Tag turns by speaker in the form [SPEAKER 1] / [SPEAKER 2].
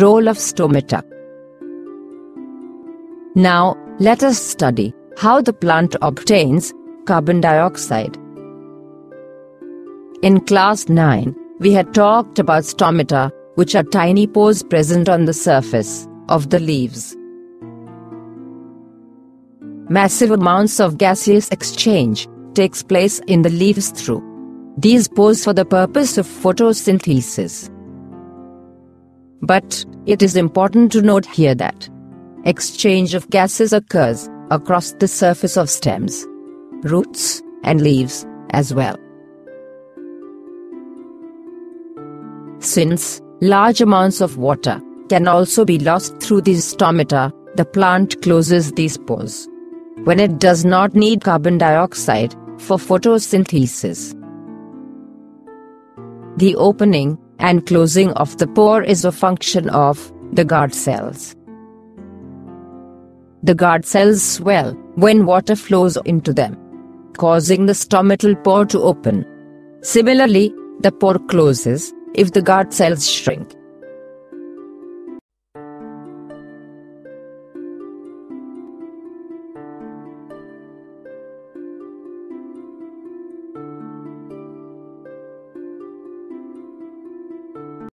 [SPEAKER 1] Role of stomata. Now, let us study how the plant obtains carbon dioxide. In class 9, we had talked about stomata, which are tiny pores present on the surface of the leaves. Massive amounts of gaseous exchange takes place in the leaves through these pores for the purpose of photosynthesis. But it is important to note here that exchange of gases occurs across the surface of stems, roots, and leaves as well. Since large amounts of water can also be lost through these stomata, the plant closes these pores when it does not need carbon dioxide for photosynthesis. The opening and closing of the pore is a function of the guard cells. The guard cells swell when water flows into them, causing the stomatal pore to open. Similarly, the pore closes if the guard cells shrink.